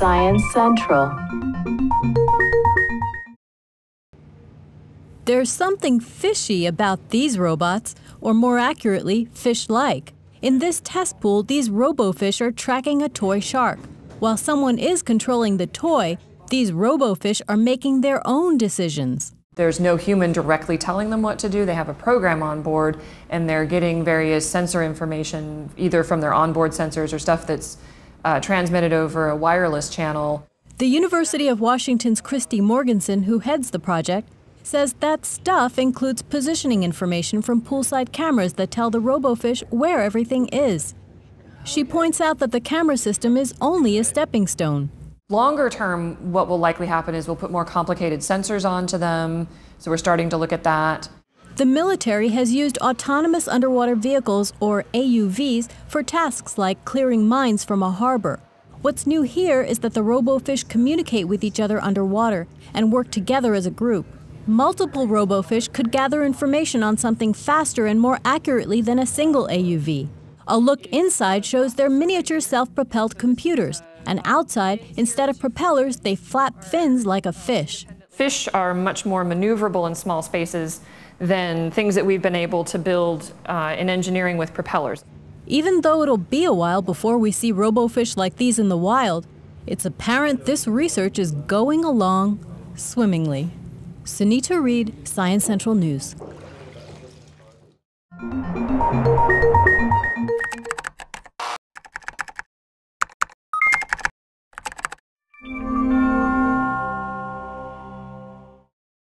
Science Central. There's something fishy about these robots, or more accurately, fish like. In this test pool, these robofish are tracking a toy shark. While someone is controlling the toy, these robofish are making their own decisions. There's no human directly telling them what to do. They have a program on board and they're getting various sensor information either from their onboard sensors or stuff that's uh, transmitted over a wireless channel. The University of Washington's Kristi Morgansen, who heads the project, says that stuff includes positioning information from poolside cameras that tell the robofish where everything is. She points out that the camera system is only a stepping stone. Longer term, what will likely happen is we'll put more complicated sensors onto them, so we're starting to look at that. The military has used autonomous underwater vehicles, or AUVs, for tasks like clearing mines from a harbor. What's new here is that the robofish communicate with each other underwater and work together as a group. Multiple robofish could gather information on something faster and more accurately than a single AUV. A look inside shows they're miniature self-propelled computers, and outside, instead of propellers, they flap fins like a fish. Fish are much more maneuverable in small spaces than things that we've been able to build uh, in engineering with propellers. Even though it'll be a while before we see robofish like these in the wild, it's apparent this research is going along swimmingly. Sunita Reed, ScienCentral News.